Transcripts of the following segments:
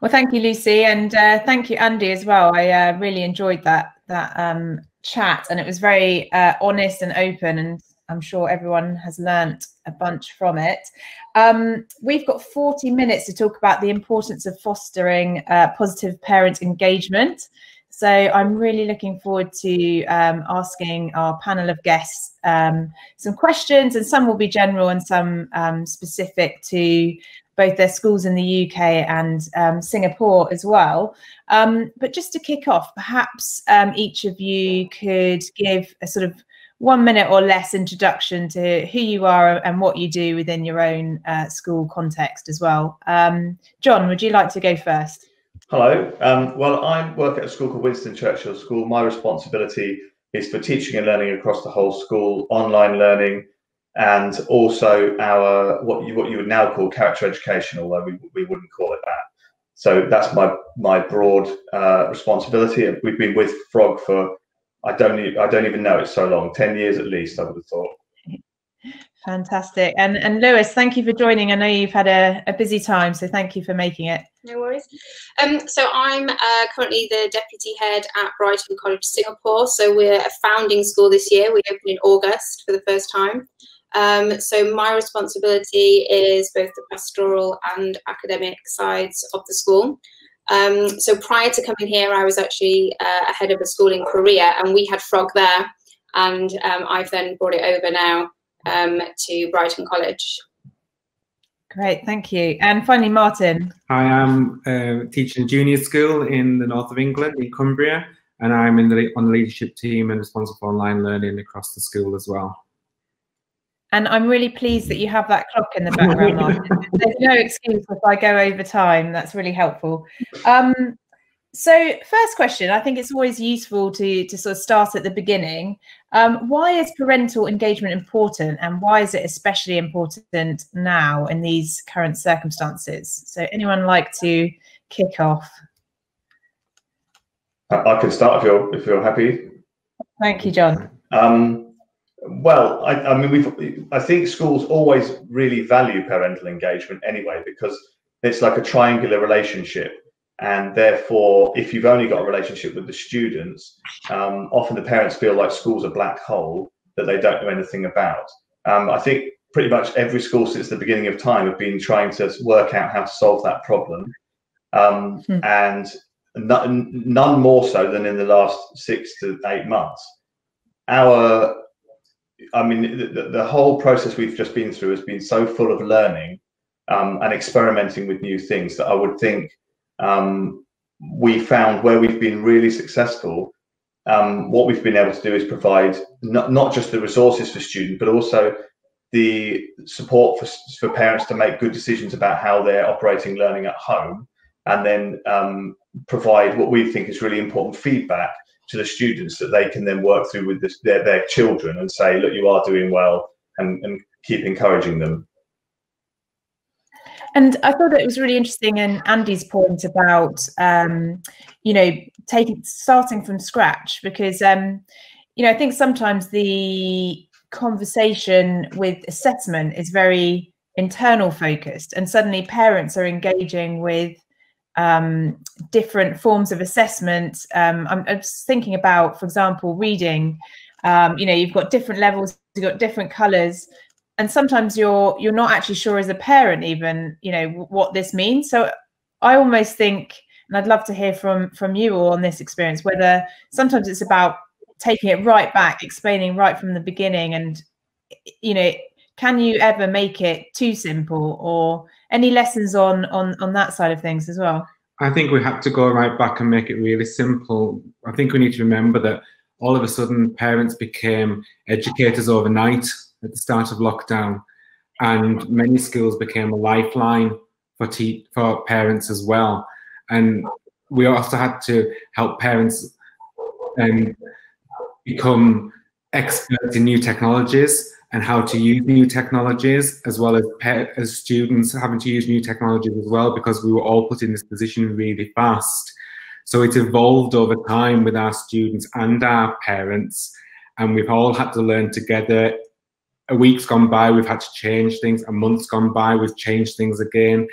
Well, thank you, Lucy, and uh, thank you, Andy, as well. I uh, really enjoyed that that um, chat, and it was very uh, honest and open, and I'm sure everyone has learnt a bunch from it. Um, we've got 40 minutes to talk about the importance of fostering uh, positive parent engagement. So I'm really looking forward to um, asking our panel of guests um, some questions, and some will be general and some um, specific to both their schools in the UK and um, Singapore as well. Um, but just to kick off, perhaps um, each of you could give a sort of one minute or less introduction to who you are and what you do within your own uh, school context as well. John, would you like to go first? Hello. Um, well, I work at a school called Winston Churchill School. My responsibility is for teaching and learning across the whole school, online learning, and also our what you what you would now call character education, although we, we wouldn't call it that. So that's my my broad uh, responsibility. We've been with Frog for I don't I don't even know it's so long, ten years at least. I would have thought. Fantastic. And and Lois, thank you for joining. I know you've had a, a busy time, so thank you for making it. No worries. Um, so I'm uh, currently the deputy head at Brighton College Singapore. So we're a founding school this year. We opened in August for the first time. Um, so my responsibility is both the pastoral and academic sides of the school. Um, so prior to coming here, I was actually uh, head of a school in Korea, and we had Frog there. And um, I've then brought it over now um, to Brighton College. Great, thank you. And finally, Martyn. I am uh, teaching junior school in the north of England, in Cumbria, and I'm in the on the leadership team and responsible for online learning across the school as well. And I'm really pleased that you have that clock in the background, Martyn. There's no excuse if I go over time. That's really helpful. Um, so, first question, I think it's always useful to, to sort of start at the beginning. Um, why is parental engagement important and why is it especially important now in these current circumstances? So, anyone like to kick off? I can start if you're if you're happy. Thank you, John. Um, well, I, I mean, we've. I think schools always really value parental engagement anyway because it's like a triangular relationship and therefore if you've only got a relationship with the students um, often the parents feel like school's a black hole that they don't know anything about um, i think pretty much every school since the beginning of time have been trying to work out how to solve that problem um, hmm. and none, none more so than in the last six to eight months our i mean the, the whole process we've just been through has been so full of learning um, and experimenting with new things that i would think um, we found where we've been really successful, um, what we've been able to do is provide not, not just the resources for students, but also the support for, for parents to make good decisions about how they're operating learning at home, and then um, provide what we think is really important feedback to the students that they can then work through with this, their, their children and say, look, you are doing well, and, and keep encouraging them. And I thought it was really interesting in Andy's point about, um, you know, taking starting from scratch because, um, you know, I think sometimes the conversation with assessment is very internal focused, and suddenly parents are engaging with um, different forms of assessment. Um, I'm, I'm thinking about, for example, reading. Um, you know, you've got different levels, you've got different colours and sometimes you're you're not actually sure as a parent even you know what this means so i almost think and i'd love to hear from from you all on this experience whether sometimes it's about taking it right back explaining right from the beginning and you know can you ever make it too simple or any lessons on on on that side of things as well i think we have to go right back and make it really simple i think we need to remember that all of a sudden parents became educators overnight at the start of lockdown, and many schools became a lifeline for te- for parents as well. And we also had to help parents um, become experts in new technologies and how to use new technologies, as well as as students having to use new technologies as well, because we were all put in this position really fast. So it evolved over time with our students and our parents, and we've all had to learn together a week's gone by, we've had to change things. A month's gone by, we've changed things again.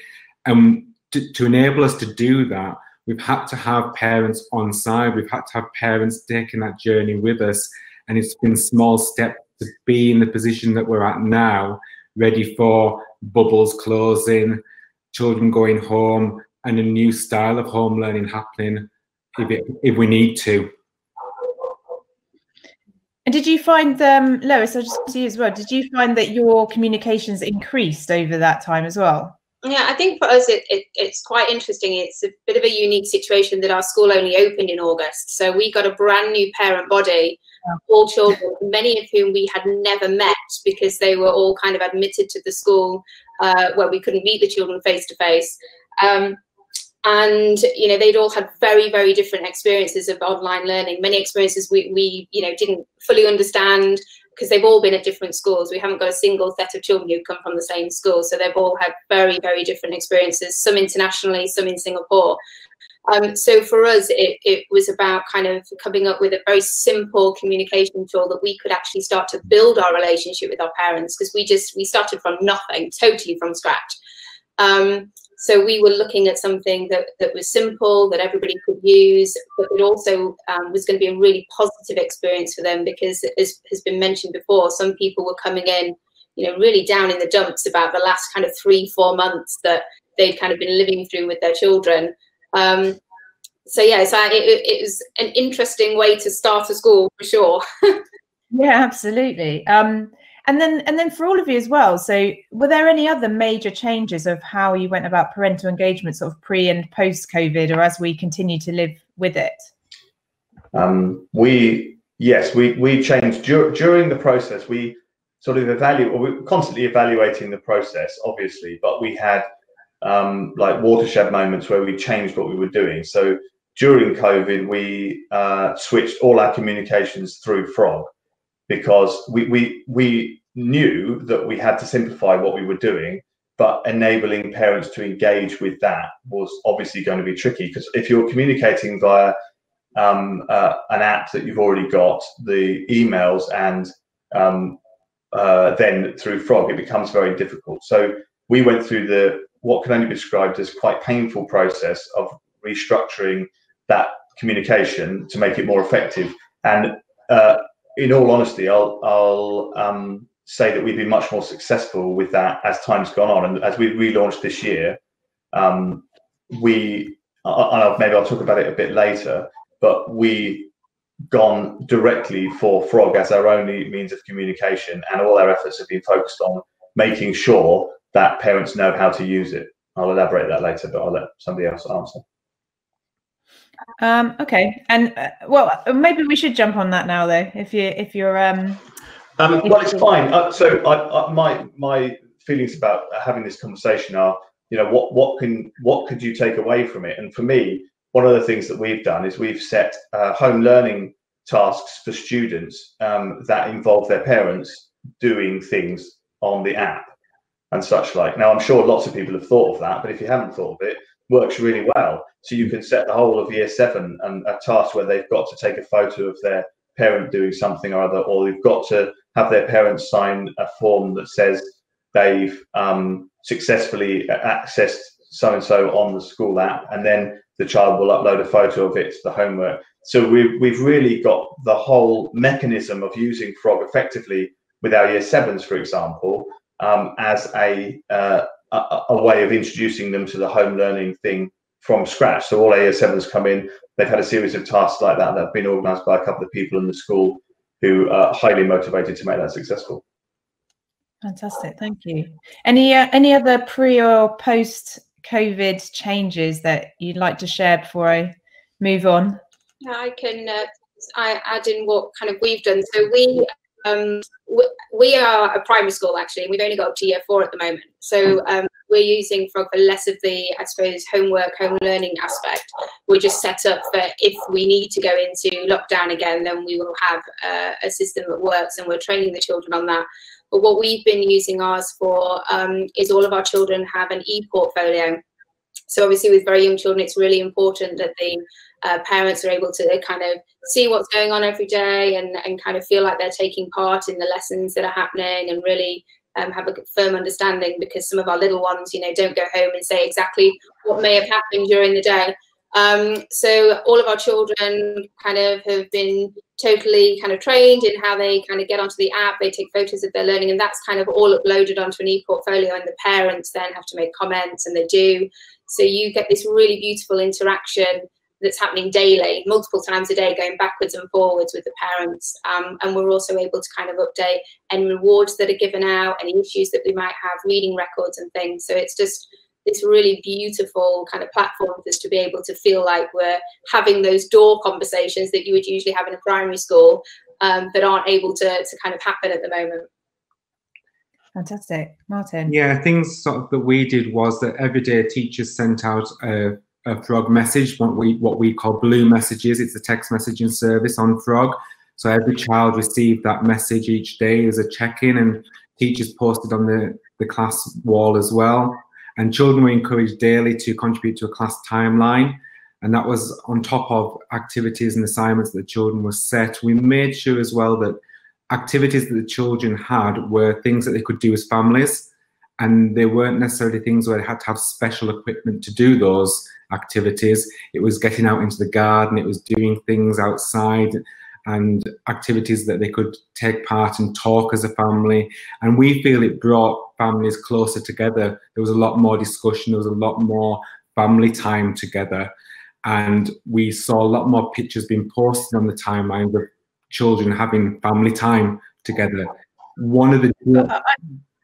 And to, to enable us to do that, we've had to have parents on side. We've had to have parents taking that journey with us. And it's been small steps to be in the position that we're at now, ready for bubbles closing, children going home, and a new style of home learning happening if, it, if we need to. And did you find, um, Lois, I just see as well, did you find that your communications increased over that time as well? Yeah, I think for us it, it, it's quite interesting. It's a bit of a unique situation that our school only opened in August. So we got a brand new parent body, yeah. All children, many of whom we had never met because they were all kind of admitted to the school uh, where we couldn't meet the children face to face. And you know they'd all had very very different experiences of online learning many experiences we, we you know didn't fully understand because they've all been at different schools we haven't got a single set of children who come from the same school so they've all had very very different experiences some internationally some in singapore um, so for us it, it was about kind of coming up with a very simple communication tool that we could actually start to build our relationship with our parents because we just we started from nothing totally from scratch um, so we were looking at something that, that was simple, that everybody could use, but it also um, was going to be a really positive experience for them because, as has been mentioned before, some people were coming in, you know, really down in the dumps about the last kind of three, four months that they'd kind of been living through with their children. Um, so yeah, so it, it was an interesting way to start a school for sure. yeah, absolutely. Um, and then and then for all of you as well so were there any other major changes of how you went about parental engagement sort of pre and post covid or as we continue to live with it um, we yes we we changed dur- during the process we sort of evaluate we are constantly evaluating the process obviously but we had um, like watershed moments where we changed what we were doing so during covid we uh, switched all our communications through frog because we, we, we knew that we had to simplify what we were doing, but enabling parents to engage with that was obviously going to be tricky because if you're communicating via um, uh, an app that you've already got, the emails, and um, uh, then through Frog, it becomes very difficult. So we went through the what can only be described as quite painful process of restructuring that communication to make it more effective. And uh, in all honesty, I'll I'll um, say that we've been much more successful with that as time's gone on, and as we relaunched this year, um, we uh, maybe I'll talk about it a bit later, but we gone directly for Frog as our only means of communication, and all our efforts have been focused on making sure that parents know how to use it. I'll elaborate that later, but I'll let somebody else answer. Um, okay, and uh, well, maybe we should jump on that now, though. If you if you're um, um well, it's fine. Uh, so, I, I, my my feelings about having this conversation are, you know, what what can what could you take away from it? And for me, one of the things that we've done is we've set uh, home learning tasks for students um, that involve their parents doing things on the app and such like. Now, I'm sure lots of people have thought of that, but if you haven't thought of it, works really well. So you can set the whole of year seven and a task where they've got to take a photo of their parent doing something or other, or they've got to have their parents sign a form that says they've um, successfully accessed so and so on the school app, and then the child will upload a photo of it to the homework. So we've we've really got the whole mechanism of using Frog effectively with our year sevens, for example, um, as a uh, a, a, way of introducing them to the home learning thing from scratch. So all AS7s come in, they've had a series of tasks like that that have been organised by a couple of people in the school who are highly motivated to make that successful. Fantastic, thank you. Any uh, any other pre or post COVID changes that you'd like to share before I move on? Yeah, I can. Uh, I add in what kind of we've done. So we um, we are a primary school actually, and we've only got up to year four at the moment. So um, we're using Frog for less of the, I suppose, homework, home learning aspect. We're just set up for if we need to go into lockdown again, then we will have a system that works, and we're training the children on that. But what we've been using ours for um, is all of our children have an e-portfolio. So obviously, with very young children, it's really important that the uh, parents are able to kind of see what's going on every day and, and kind of feel like they're taking part in the lessons that are happening and really um, have a firm understanding because some of our little ones, you know, don't go home and say exactly what may have happened during the day. Um, so all of our children kind of have been totally kind of trained in how they kind of get onto the app. They take photos of their learning, and that's kind of all uploaded onto an e-portfolio. And the parents then have to make comments, and they do. So you get this really beautiful interaction that's happening daily, multiple times a day, going backwards and forwards with the parents. Um, and we're also able to kind of update any rewards that are given out, any issues that we might have, reading records and things. So it's just this really beautiful kind of platform for us to be able to feel like we're having those door conversations that you would usually have in a primary school um, that aren't able to, to kind of happen at the moment. Fantastic. Martyn. Yeah, things sort of that we did was that every day teachers sent out a a Frog message, what we what we call blue messages. It's a text messaging service on Frog. So every child received that message each day as a check-in, and teachers posted on the, the class wall as well. And children were encouraged daily to contribute to a class timeline. And that was on top of activities and assignments that the children were set. We made sure as well that activities that the children had were things that they could do as families. And they weren't necessarily things where they had to have special equipment to do those activities. It was getting out into the garden, it was doing things outside and activities that they could take part and talk as a family. And we feel it brought families closer together. There was a lot more discussion, there was a lot more family time together. And we saw a lot more pictures being posted on the timeline of children having family time together. One of the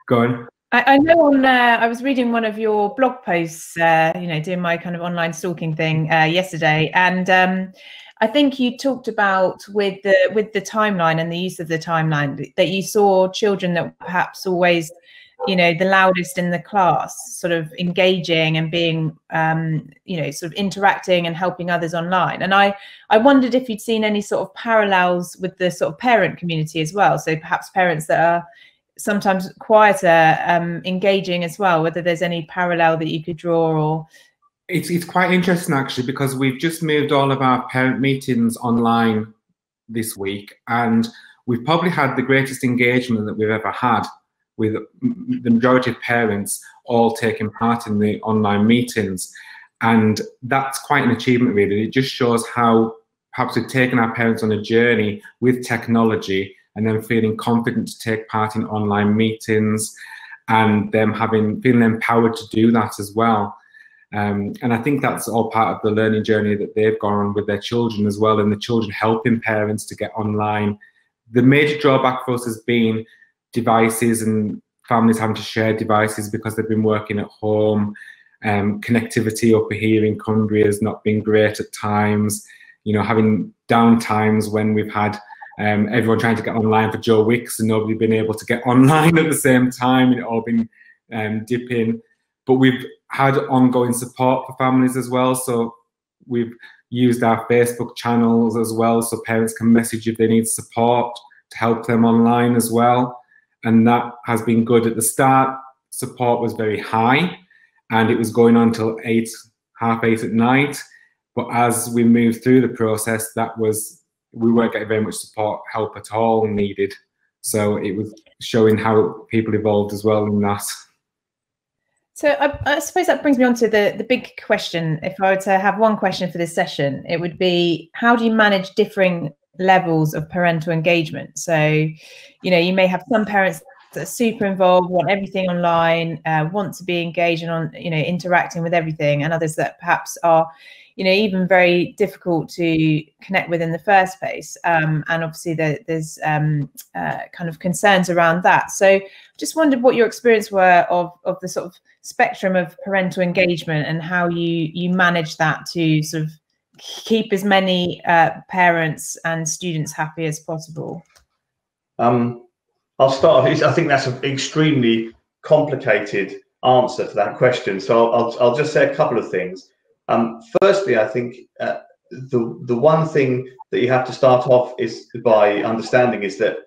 go on. I, I know on uh, I was reading one of your blog posts, uh, you know, doing my kind of online stalking thing uh, yesterday, and um, I think you talked about with the with the timeline and the use of the timeline that you saw children that perhaps always, you know, the loudest in the class, sort of engaging and being, um, you know, sort of interacting and helping others online. And I I wondered if you'd seen any sort of parallels with the sort of parent community as well. So perhaps parents that are sometimes quieter, um, engaging as well. Whether there's any parallel that you could draw, or it's it's quite interesting actually because we've just moved all of our parent meetings online this week, and we've probably had the greatest engagement that we've ever had with the majority of parents all taking part in the online meetings. And that's quite an achievement, really. It just shows how perhaps we've taken our parents on a journey with technology and then feeling confident to take part in online meetings and them having feeling empowered to do that as well. Um, and I think that's all part of the learning journey that they've gone on with their children as well, and the children helping parents to get online. The major drawback for us has been devices and families having to share devices because they've been working at home. Um, connectivity up here in Cumbria has not been great at times. You know, having down times when we've had um, everyone trying to get online for Joe Wicks and nobody been able to get online at the same time and it all been um, dipping. But we've had ongoing support for families as well. So we've used our Facebook channels as well so parents can message if they need support to help them online as well. And that has been good. At the start, support was very high and it was going on till eight, half eight at night. But as we moved through the process, that was we weren't getting very much support help at all needed. So it was showing how people evolved as well in that. So I, I, suppose that brings me on to the, the big question. If I were to have one question for this session, it would be how do you manage differing levels of parental engagement? So, you know, you may have some parents that are super involved, want everything online, uh, want to be engaged and on, you know, interacting with everything, and others that perhaps are you know even very difficult to connect with in the first place. Um, and obviously the, there's um, uh, kind of concerns around that. So I just wondered what your experience were of, of the sort of spectrum of parental engagement and how you you manage that to sort of keep as many uh, parents and students happy as possible. Um, i'll start. I think that's an extremely complicated answer to that question. So I'll, I'll just say a couple of things um, firstly, I think uh, the the one thing that you have to start off is by understanding is that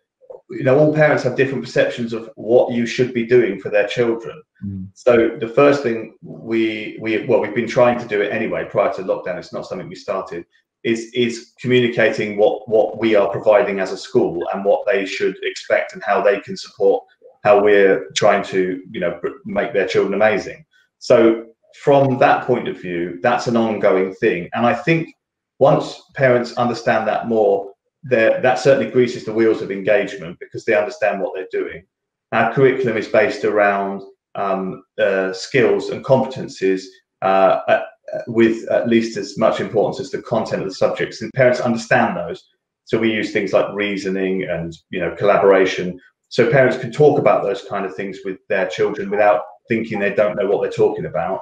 you know all parents have different perceptions of what you should be doing for their children. Mm. So the first thing we we well we've been trying to do it anyway prior to lockdown. It's not something we started. Is is communicating what what we are providing as a school and what they should expect and how they can support how we're trying to you know make their children amazing. So from that point of view, that's an ongoing thing, and I think once parents understand that more, that certainly greases the wheels of engagement because they understand what they're doing. Our curriculum is based around um, uh, skills and competencies uh, at, with at least as much importance as the content of the subjects, and parents understand those. So we use things like reasoning and you know collaboration, so parents can talk about those kind of things with their children without thinking they don't know what they're talking about.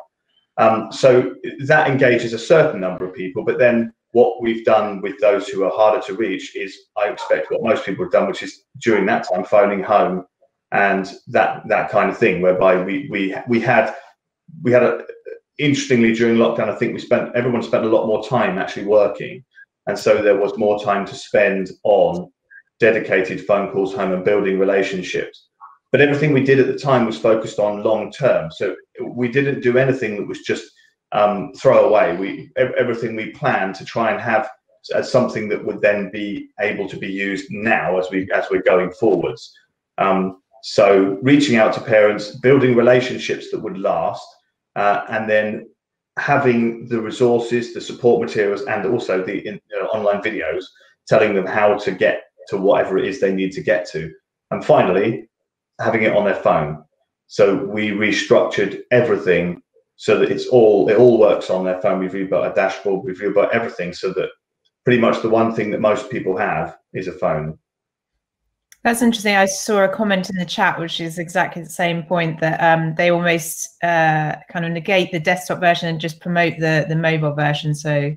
Um, so that engages a certain number of people, but then what we've done with those who are harder to reach is I expect what most people have done, which is during that time phoning home and that that kind of thing, whereby we we we had we had a interestingly during lockdown, I think we spent everyone spent a lot more time actually working, and so there was more time to spend on dedicated phone calls home and building relationships. But everything we did at the time was focused on long term, so we didn't do anything that was just um, throw away. We everything we planned to try and have as something that would then be able to be used now as we as we're going forwards. Um, so reaching out to parents, building relationships that would last, uh, and then having the resources, the support materials, and also the in, uh, online videos telling them how to get to whatever it is they need to get to. And finally, having it on their phone. So we restructured everything so that it's all it all works on their phone. We've rebuilt a dashboard, we've rebuilt everything so that pretty much the one thing that most people have is a phone. That's interesting. I saw a comment in the chat, which is exactly the same point that um, they almost uh, kind of negate the desktop version and just promote the the mobile version. So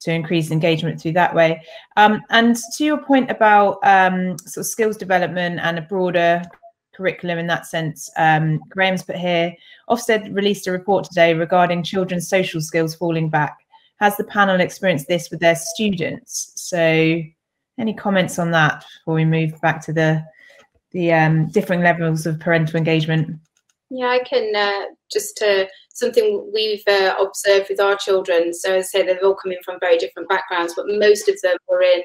to increase engagement through that way. Um, and to your point about um, sort of skills development and a broader curriculum in that sense, um, Graham's put here, Ofsted released a report today regarding children's social skills falling back. Has the panel experienced this with their students? So any comments on that before we move back to the the um, differing levels of parental engagement? Yeah, I can uh, just to something we've uh, observed with our children. So as I say, they're all coming from very different backgrounds, but most of them were in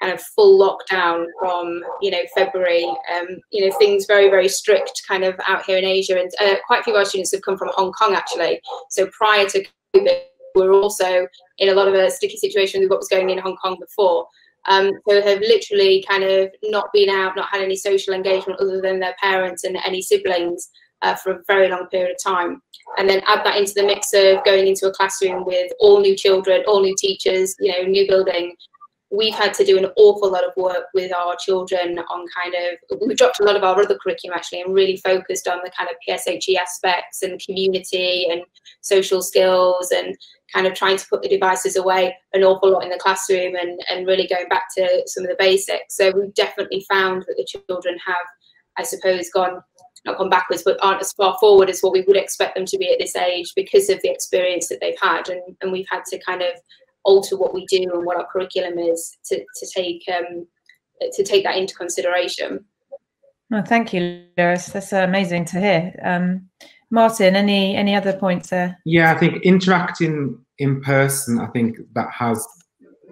kind of full lockdown from you know February. Um, you know things very very strict kind of out here in Asia, and uh, quite a few of our students have come from Hong Kong actually. So prior to COVID, we were also in a lot of a sticky situation with what was going in Hong Kong before. Um, so have literally kind of not been out, not had any social engagement other than their parents and any siblings uh, for a very long period of time. And then add that into the mix of going into a classroom with all new children, all new teachers, you know, new building. We've had to do an awful lot of work with our children on kind of, we've dropped a lot of our other curriculum actually and really focused on the kind of PSHE aspects and community and social skills and kind of trying to put the devices away an awful lot in the classroom and, and really going back to some of the basics. So we've definitely found that the children have, I suppose, gone not gone backwards, but aren't as far forward as what we would expect them to be at this age because of the experience that they've had. And, and we've had to kind of alter what we do and what our curriculum is to, to take um, to take that into consideration. Oh, thank you, Lois. That's amazing to hear. Um, Martyn, any any other points there? Yeah, I think interacting in person, I think that has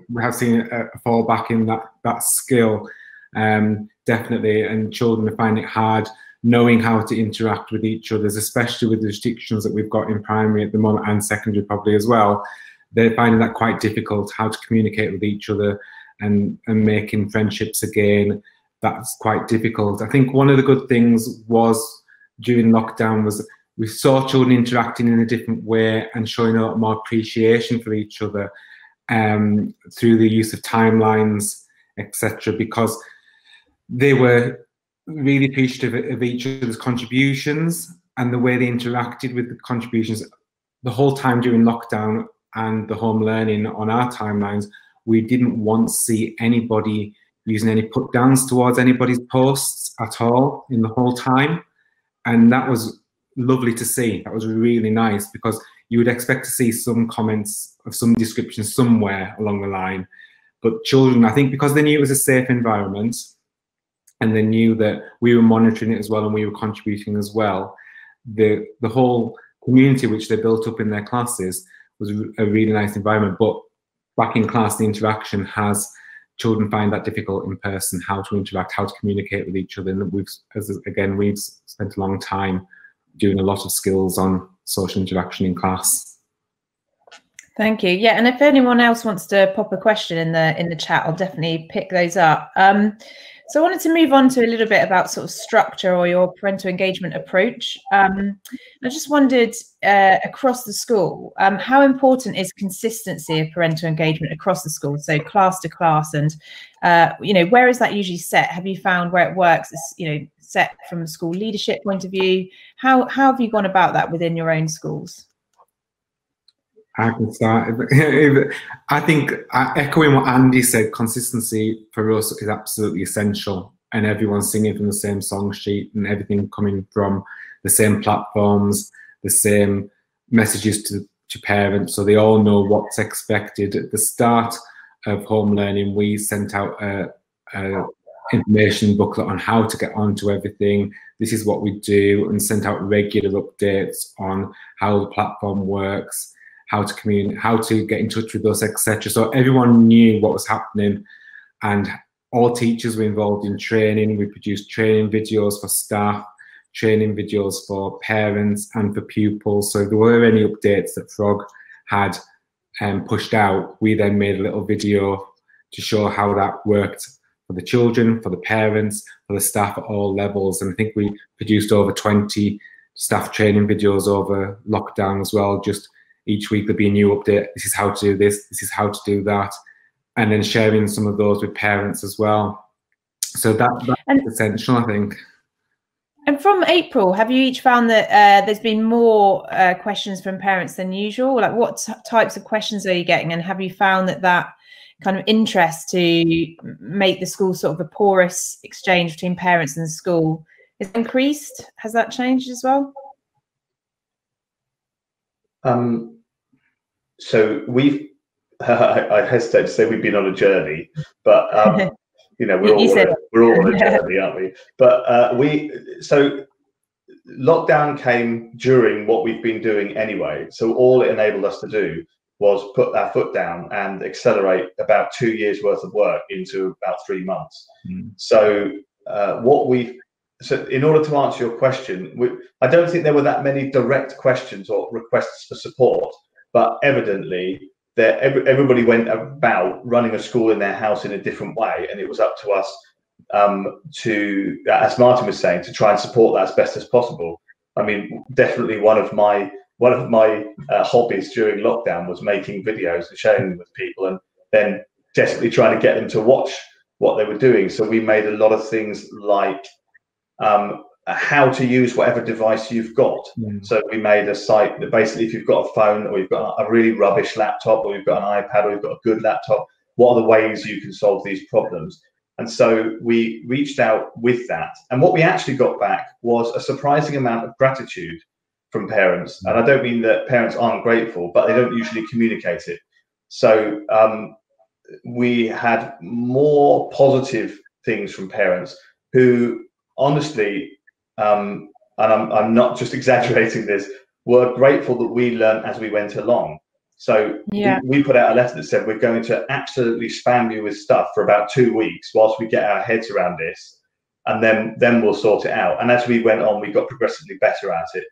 we have seen a, a fall back in that that skill um, definitely, and children find it hard knowing how to interact with each other, especially with the restrictions that we've got in primary at the moment and secondary probably as well. They're finding that quite difficult, how to communicate with each other and, and making friendships again. That's quite difficult. I think one of the good things was during lockdown was we saw children interacting in a different way and showing a lot more appreciation for each other um, through the use of timelines, etc. Because they were really appreciative of each other's contributions and the way they interacted with the contributions the whole time during lockdown and the home learning on our timelines. We didn't once see anybody using any put downs towards anybody's posts at all in the whole time. And that was lovely to see. That was really nice because you would expect to see some comments of some description somewhere along the line. But children, I think because they knew it was a safe environment, and they knew that we were monitoring it as well and we were contributing as well. The the whole community which they built up in their classes was a really nice environment. But back in class, the interaction has children find that difficult in person, how to interact, how to communicate with each other. And we've, as, again, we've spent a long time doing a lot of skills on social interaction in class. Thank you. Yeah, and if anyone else wants to pop a question in the in the chat, I'll definitely pick those up. Um, so I wanted to move on to a little bit about sort of structure or your parental engagement approach. Um, I just wondered uh, across the school, um, how important is consistency of parental engagement across the school? So class to class, and uh, you know, where is that usually set? Have you found where it works? Is you know set from a school leadership point of view? How how have you gone about that within your own schools? I can start. I think echoing what Andy said, consistency for us is absolutely essential, and everyone singing from the same song sheet and everything coming from the same platforms, the same messages to, to parents, so they all know what's expected. At the start of home learning, we sent out a, a information booklet on how to get onto everything. This is what we do, and sent out regular updates on how the platform works how to communicate, how to get in touch with us, etc. So everyone knew what was happening, and all teachers were involved in training. We produced training videos for staff, training videos for parents and for pupils. So if there were any updates that Frog had um, pushed out, we then made a little video to show how that worked for the children, for the parents, for the staff at all levels. And I think we produced over 20 staff training videos over lockdown as well, just each week there'll be a new update. This is how to do this. This is how to do that, and then sharing some of those with parents as well. So that that's and, essential, I think. And from April, have you each found that uh, there's been more uh, questions from parents than usual? Like, what types of questions are you getting, and have you found that that kind of interest to make the school sort of a porous exchange between parents and the school is increased? Has that changed as well? Um, so we've, I hesitate to say we've been on a journey, but um, you know we're all on a, we're all on a journey, aren't we? But uh, we so lockdown came during what we've been doing anyway. So all it enabled us to do was put our foot down and accelerate about two years worth of work into about three months. Mm. So uh, what we've so in order to answer your question, we, I don't think there were that many direct questions or requests for support, but evidently that every, everybody went about running a school in their house in a different way, and it was up to us um, to, as Martyn was saying, to try and support that as best as possible. I mean, definitely one of my one of my uh, hobbies during lockdown was making videos and sharing them with people, and then desperately trying to get them to watch what they were doing. So we made a lot of things like um, how to use whatever device you've got. Mm. So we made a site that basically, if you've got a phone or you've got a really rubbish laptop or you've got an iPad or you've got a good laptop, what are the ways you can solve these problems? And so we reached out with that. And what we actually got back was a surprising amount of gratitude from parents. And I don't mean that parents aren't grateful, but they don't usually communicate it. So um, we had more positive things from parents who honestly, um, and I'm, I'm not just exaggerating this, were grateful that we learned as we went along. So yeah. we, we, put out a letter that said we're going to absolutely spam you with stuff for about two weeks whilst we get our heads around this, and then then we'll sort it out. And as we went on, we got progressively better at it.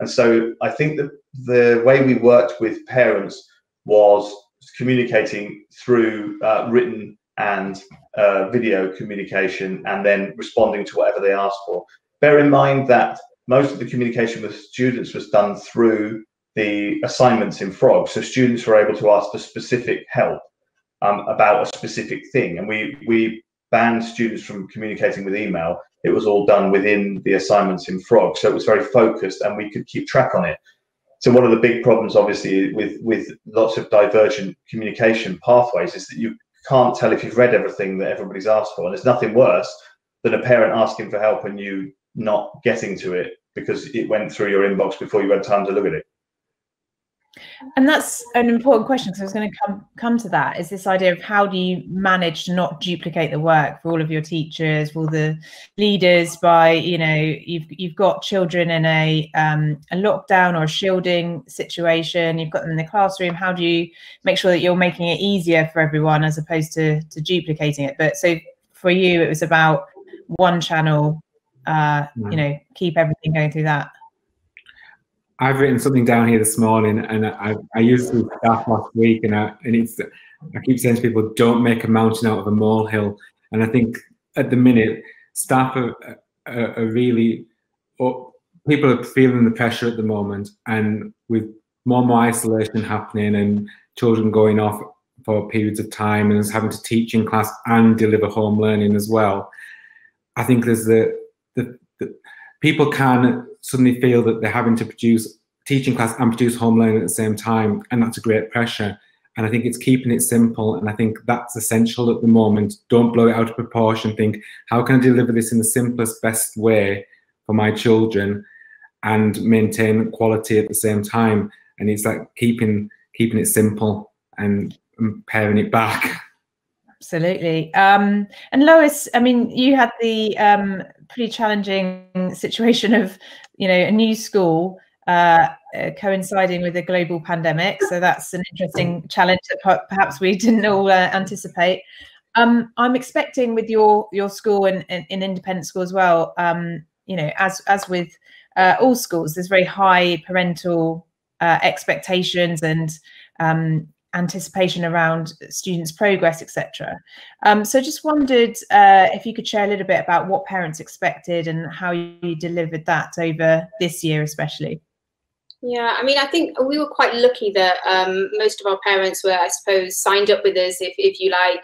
And so I think that the way we worked with parents was communicating through uh, written and uh, video communication and then responding to whatever they asked for. Bear in mind that most of the communication with students was done through the assignments in Frog. So students were able to ask for specific help um, about a specific thing. And we, we banned students from communicating with email. It was all done within the assignments in Frog. So it was very focused and we could keep track on it. So one of the big problems, obviously, with, with lots of divergent communication pathways is that you can't tell if you've read everything that everybody's asked for. And there's nothing worse than a parent asking for help and you not getting to it because it went through your inbox before you had time to look at it. And that's an important question because I was going to come come to that. Is this idea of how do you manage to not duplicate the work for all of your teachers, for all the leaders? By you know, you've you've got children in a um, a lockdown or a shielding situation. You've got them in the classroom. How do you make sure that you're making it easier for everyone as opposed to to duplicating it? But so for you, it was about one channel. Uh, You know, keep everything going through that. I've written something down here this morning, and I, I used to staff last week, and I, and it's I keep saying to people, don't make a mountain out of a molehill. And I think at the minute, staff are, are, are really, people are feeling the pressure at the moment, and with more and more isolation happening, and children going off for periods of time, and us having to teach in class and deliver home learning as well. I think there's the the, the people can suddenly feel that they're having to produce teaching class and produce home learning at the same time, and that's a great pressure. And I think it's keeping it simple, and I think that's essential at the moment. Don't blow it out of proportion. Think, how can I deliver this in the simplest, best way for my children, and maintain quality at the same time? And it's like keeping keeping it simple and, paring it back. Absolutely. Um, and Lois, I mean, you had the um, pretty challenging situation of, you know, a new school uh, uh, coinciding with a global pandemic. So that's an interesting challenge that perhaps we didn't all uh, anticipate. Um, I'm expecting with your your school and, and independent school as well. Um, you know, as as with uh, all schools, there's very high parental uh, expectations and um, anticipation around students' progress, etc. Um, so just wondered uh, if you could share a little bit about what parents expected and how you delivered that over this year, especially. Yeah, I mean, I think we were quite lucky that um, most of our parents were, I suppose, signed up with us, if, if you like,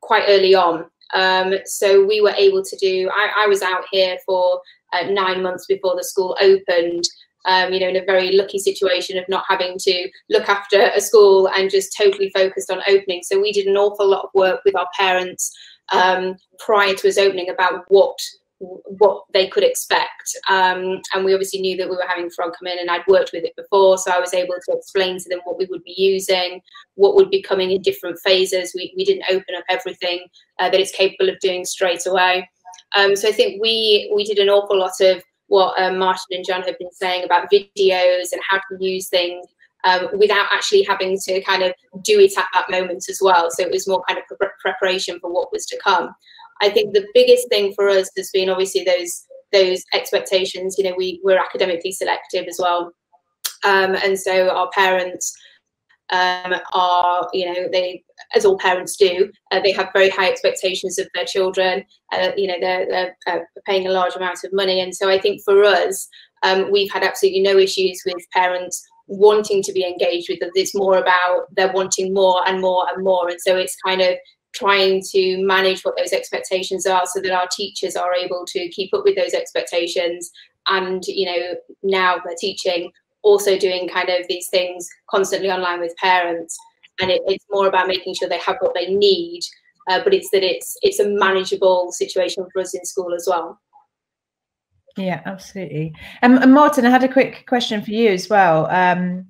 quite early on. Um, so we were able to do, I, I was out here for uh, nine months before the school opened um, you know, in a very lucky situation of not having to look after a school and just totally focused on opening. So we did an awful lot of work with our parents um, prior to us opening about what what they could expect. Um, and we obviously knew that we were having Frog come in and I'd worked with it before. So I was able to explain to them what we would be using, what would be coming in different phases. We, we didn't open up everything uh, that it's capable of doing straight away. Um, so I think we, we did an awful lot of what um, Martyn and John have been saying about videos and how to use things um, without actually having to kind of do it at that moment as well. So it was more kind of pre preparation for what was to come. I think the biggest thing for us has been obviously those those expectations. You know, we we're academically selective as well, um, and so our parents um, are, you know, they, as all parents do, uh, they have very high expectations of their children. Uh, you know, they're, they're uh, paying a large amount of money. And so I think for us, um, we've had absolutely no issues with parents wanting to be engaged with us. It's more about they're wanting more and more and more. And so it's kind of trying to manage what those expectations are so that our teachers are able to keep up with those expectations and you know now they're teaching also doing kind of these things constantly online with parents. And it, it's more about making sure they have what they need uh, but it's that it's it's a manageable situation for us in school as well. Yeah absolutely. Um, and Martyn i had a quick question for you as well. Um,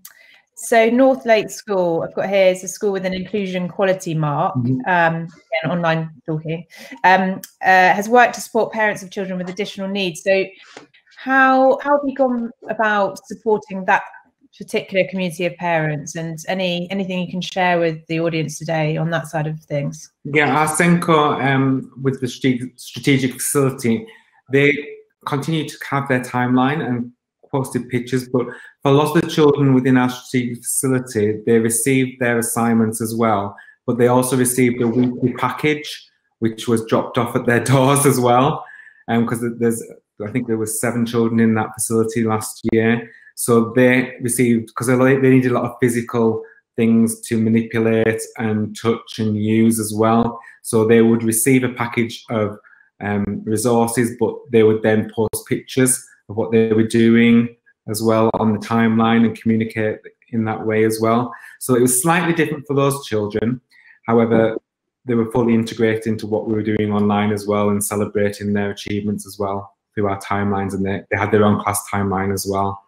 so North Lakes School, I've got here is a school with an inclusion quality mark, mm-hmm. um, again, online talking, um, uh, has worked to support parents of children with additional needs. So how how have you gone about supporting that particular community of parents and any anything you can share with the audience today on that side of things? Yeah our SENCO um, with the strategic facility they continue to have their timeline and posted pictures but for a lot of the children within our strategic facility they received their assignments as well but they also received a weekly package which was dropped off at their doors as well because um, there's I think there was seven children in that facility last year. So they received because they, needed a lot of physical things to manipulate and touch and use as well. So they would receive a package of um, resources, but they would then post pictures of what they were doing as well on the timeline and communicate in that way as well. So it was slightly different for those children. However, they were fully integrated into what we were doing online as well and celebrating their achievements as well through our timelines and they, they had their own class timeline as well.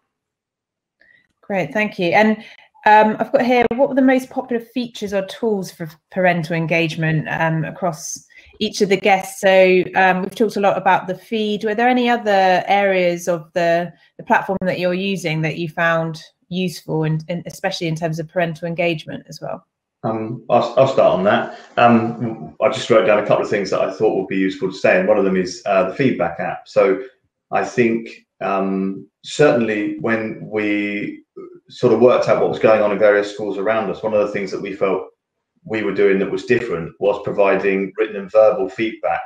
Great, thank you. And Um, I've got here, what were the most popular features or tools for parental engagement um, across each of the guests? So um, we've talked a lot about the feed. Were there any other areas of the, the platform that you're using that you found useful, and, especially in terms of parental engagement as well? Um, I'll, I'll, start on that. Um, I just wrote down a couple of things that I thought would be useful to say, and one of them is uh, the feedback app. So I think um, certainly when we sort of worked out what was going on in various schools around us, one of the things that we felt we were doing that was different was providing written and verbal feedback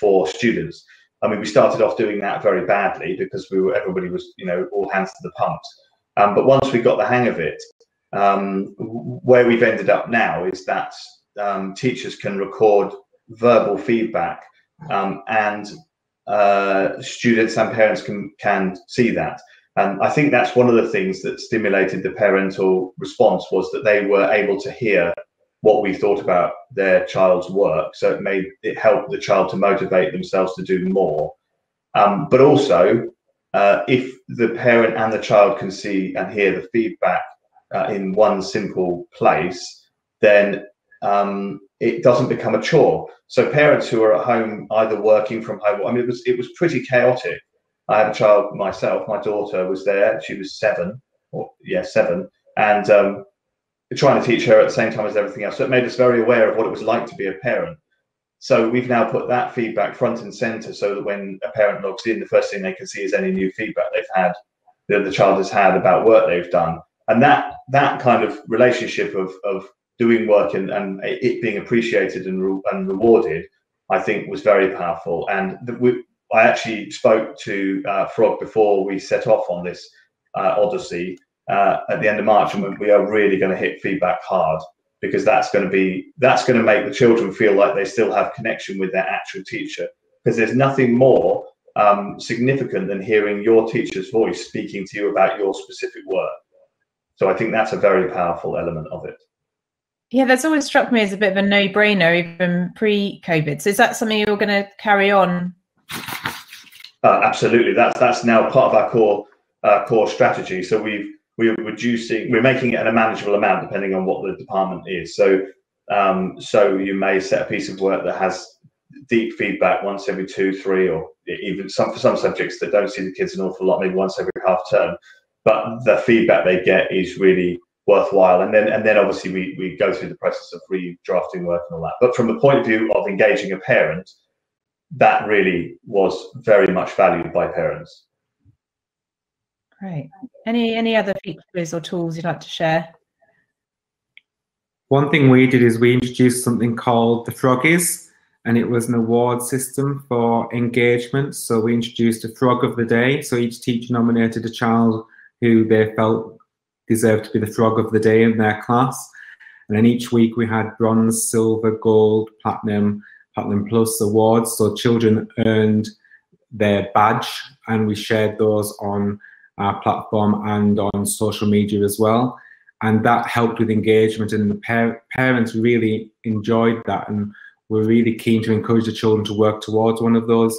for students. I mean, we started off doing that very badly because we were everybody was, you know, all hands to the pumps. Um, but once we got the hang of it, um, where we've ended up now is that um, teachers can record verbal feedback um, and uh, students and parents can can see that. And I think that's one of the things that stimulated the parental response was that they were able to hear what we thought about their child's work. So it made it helped the child to motivate themselves to do more. Um, but also, uh, if the parent and the child can see and hear the feedback uh, in one simple place, then um, it doesn't become a chore. So parents who are at home, either working from home, I mean, it was it was pretty chaotic. I have a child myself. My daughter was there. She was seven, or yeah, seven, and um, trying to teach her at the same time as everything else. So it made us very aware of what it was like to be a parent. So we've now put that feedback front and center, so that when a parent logs in, the first thing they can see is any new feedback they've had that the child has had about work they've done, and that that kind of relationship of of doing work and, and it being appreciated and, re- and rewarded, I think was very powerful. And the, we, I actually spoke to uh, Frog before we set off on this uh, odyssey uh, at the end of March, and we are really going to hit feedback hard because that's going to be that's going to make the children feel like they still have connection with their actual teacher. Because there's nothing more um, significant than hearing your teacher's voice speaking to you about your specific work. So I think that's a very powerful element of it. Yeah, that's always struck me as a bit of a no-brainer, even pre-COVID. So is that something you're going to carry on? Uh, absolutely, that's that's now part of our core uh, core strategy. So we've we're reducing, we're making it a manageable amount depending on what the department is. So um, so you may set a piece of work that has deep feedback once every two, three, or even some for some subjects that don't see the kids an awful lot, maybe once every half term. But the feedback they get is really worthwhile. And then and then obviously we, we go through the process of redrafting work and all that. But from the point of view of engaging a parent, that really was very much valued by parents. Great. Any any other features or tools you'd like to share? One thing we did is we introduced something called the Froggies, and it was an award system for engagement. So we introduced a Frog of the Day. So each teacher nominated a child who they felt deserved to be the frog of the day in their class. And then each week we had bronze, silver, gold, platinum, platinum plus awards. So children earned their badge and we shared those on our platform and on social media as well. And that helped with engagement and the par parents really enjoyed that and were really keen to encourage the children to work towards one of those.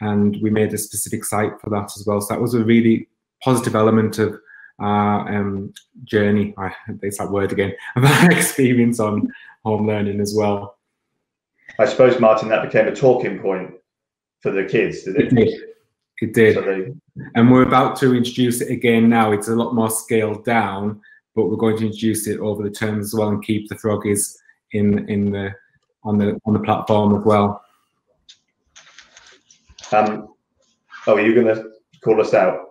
And we made a specific site for that as well. So that was a really positive element of our um, journey, I, it's that word again, of our experience on home learning as well. I suppose, Martyn, that became a talking point for the kids, did it? It did. It did. So they... And we're about to introduce it again now. It's a lot more scaled down, but we're going to introduce it over the term as well and keep the froggies in in the on the on the platform as well. Um, oh, are you going to call us out?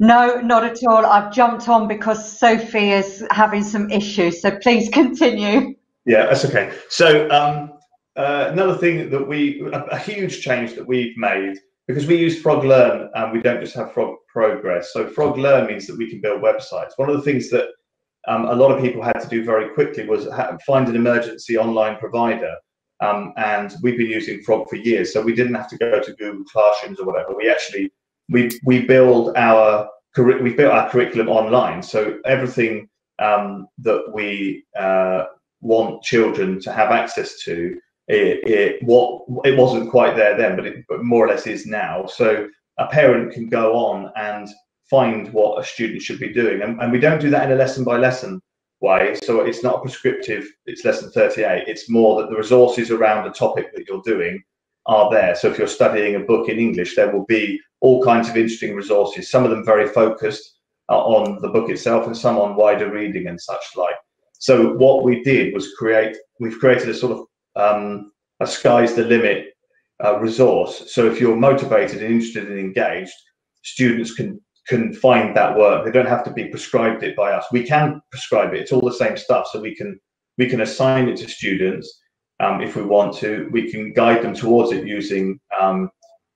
No, not at all. I've jumped on because Sophie is having some issues. So please continue. Yeah, that's okay. So um, uh, another thing that we, a, a, huge change that we've made, because we use Frog Learn and we don't just have Frog Progress. So Frog Learn means that we can build websites. One of the things that um, a lot of people had to do very quickly was find an emergency online provider. Um, and we've been using Frog for years, so we didn't have to go to Google Classrooms or whatever. We actually we we build our we built our curriculum online, so everything um, that we uh, want children to have access to, it, it what it wasn't quite there then, but it but more or less is now. So a parent can go on and find what a student should be doing. And, and we don't do that in a lesson by lesson way. So it's not prescriptive, it's lesson 38. It's more that the resources around the topic that you're doing are there. So if you're studying a book in English, there will be all kinds of interesting resources, some of them very focused uh, on the book itself and some on wider reading and such like. So what we did was create, we've created a sort of um, a sky's the limit uh, resource. So if you're motivated and interested and engaged, students can can find that work. They don't have to be prescribed it by us. We can prescribe it. It's all the same stuff. So we can we can assign it to students um, if we want to. We can guide them towards it using um,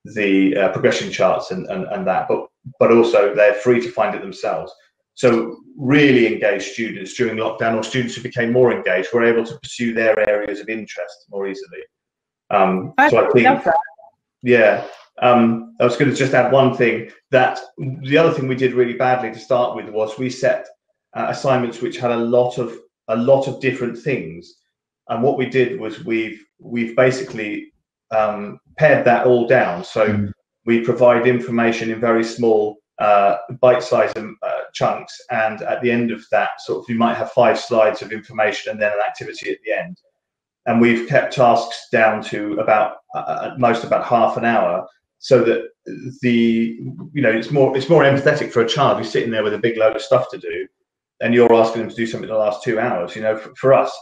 the uh, progression charts and, and, and that. But but also they're free to find it themselves. So really engaged students during lockdown or students who became more engaged were able to pursue their areas of interest more easily. Um, I so I think, yeah, um, I was going to just add one thing that the other thing we did really badly to start with was we set uh, assignments which had a lot of a lot of different things, and what we did was we've we've basically um, pared that all down. So mm. we provide information in very small uh, bite-sized um, uh, chunks, and at the end of that, sort of, you might have five slides of information and then an activity at the end. And we've kept tasks down to about uh, at most about half an hour, so that the you know it's more it's more empathetic for a child who's sitting there with a big load of stuff to do, and you're asking them to do something in the last two hours. You know, for, for us,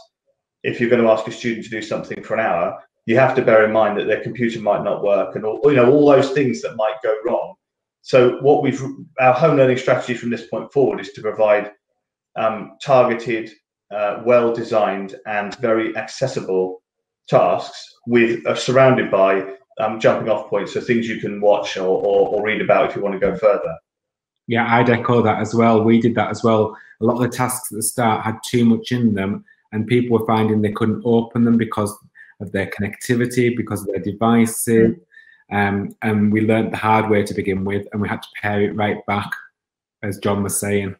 if you're going to ask a student to do something for an hour, you have to bear in mind that their computer might not work, and all you know all those things that might go wrong. So what we've our home learning strategy from this point forward is to provide um, targeted, uh, well designed, and very accessible tasks with uh, surrounded by um, jumping off points, so things you can watch or, or, or read about if you want to go further. Yeah, I'd echo that as well. We did that as well. A lot of the tasks at the start had too much in them, and people were finding they couldn't open them because of their connectivity, because of their devices. Mm. Um, and we learned the hard way to begin with, and we had to pair it right back, as John was saying.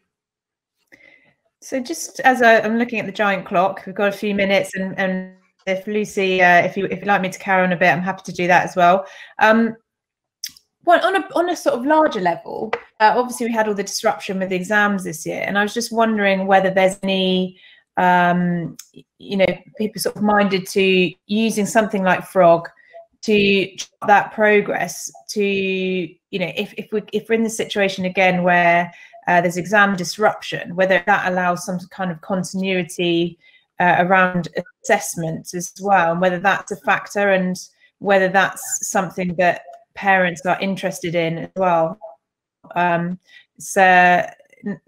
So, just as i am looking at the giant clock, we've got a few minutes, and, and if Lucy, uh, if you if you'd like me to carry on a bit, I'm happy to do that as well. Um, well, on a on a sort of larger level, uh, obviously we had all the disruption with the exams this year, and I was just wondering whether there's any, um, you know, people sort of minded to using something like Frog to that progress to you know if if we if we're in the situation again where uh, there's exam disruption, whether that allows some kind of continuity uh, around assessment as well, and whether that's a factor and whether that's something that parents are interested in as well. Um, so,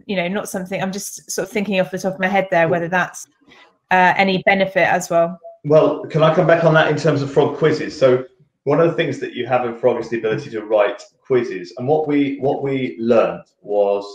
you know, not something I'm just sort of thinking off the top of my head there, whether that's uh, any benefit as well. Well, can I come back on that in terms of frog quizzes? So one of the things that you have in frog is the ability to write quizzes, and what we what we learned was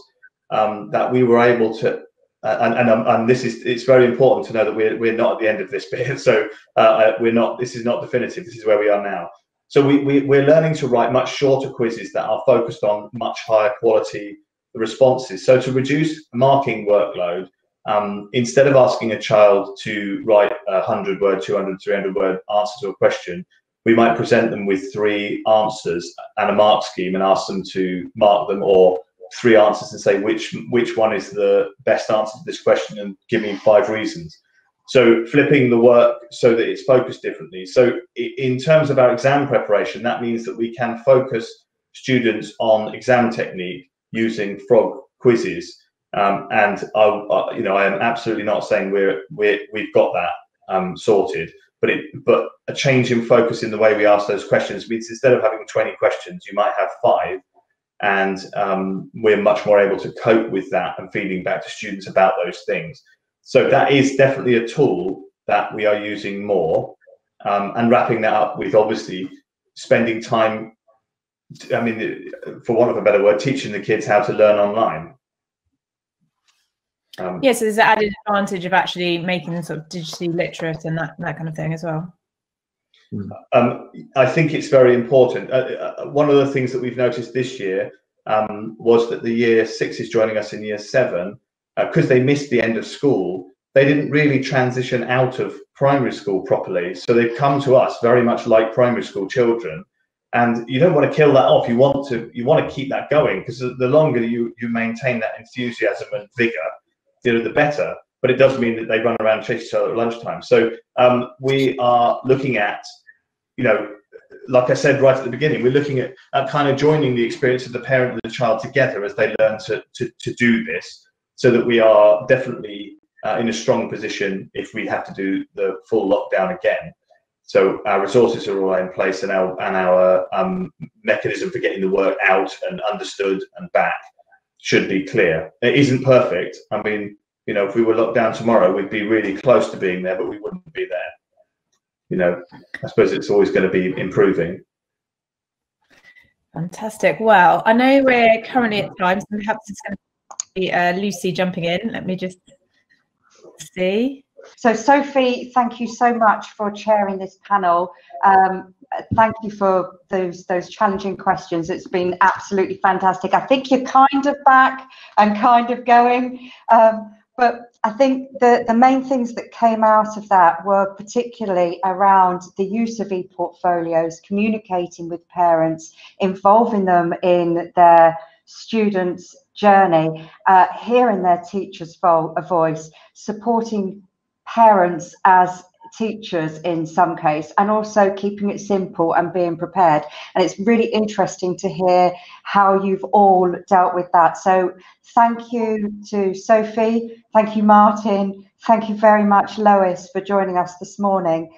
um, that we were able to uh, and and, um, and this is it's very important to know that we're we're not at the end of this bit. So uh, uh, we're not. This is not definitive. This is where we are now. So we, we we're learning to write much shorter quizzes that are focused on much higher quality responses. So to reduce marking workload, um, instead of asking a child to write a 100 word, 200, 300 word answer to a question, we might present them with three answers and a mark scheme and ask them to mark them or three answers and say which which one is the best answer to this question and give me five reasons. So flipping the work so that it's focused differently. So in terms of our exam preparation, that means that we can focus students on exam technique using frog quizzes. Um, and I, I, you know, I am absolutely not saying we're, we're we've got that um, sorted, but it but a change in focus in the way we ask those questions means instead of having 20 questions, you might have five, and um, we're much more able to cope with that and feeding back to students about those things. So that is definitely a tool that we are using more, um, and wrapping that up with obviously spending time. I mean, for want of a better word, teaching the kids how to learn online. Um, yeah, so there's the added advantage of actually making them sort of digitally literate and that that kind of thing as well. Um, I think it's very important. Uh, uh, one of the things that we've noticed this year um, was that the year six is joining us in year seven because uh, they missed the end of school. They didn't really transition out of primary school properly, so they've come to us very much like primary school children, and you don't want to kill that off. You want to you want to keep that going because the longer you you maintain that enthusiasm and vigor, you know, the better. But it does mean that they run around chase each other at lunchtime. So um, we are looking at, you know, like I said right at the beginning, we're looking at, at kind of joining the experience of the parent and the child together as they learn to to, to do this, so that we are definitely uh, in a strong position if we have to do the full lockdown again so our resources are all in place, and our and our um, mechanism for getting the work out and understood and back should be clear. It isn't perfect. I mean, you know, if we were locked down tomorrow, we'd be really close to being there, but we wouldn't be there. You know, I suppose it's always going to be improving. Fantastic. Well, I know we're currently at times, so perhaps it's going to be uh, Lucy jumping in. Let me just see. So, Sophie, thank you so much for chairing this panel. Um, thank you for those those challenging questions. It's been absolutely fantastic. I think you're kind of back and kind of going, um, but I think the the main things that came out of that were particularly around the use of e-portfolios, communicating with parents, involving them in their students' journey, uh, hearing their teacher's vo- voice, supporting parents as teachers in some case and also keeping it simple and being prepared. And it's really interesting to hear how you've all dealt with that. So thank you to sophie thank you martyn thank you very much lois for joining us this morning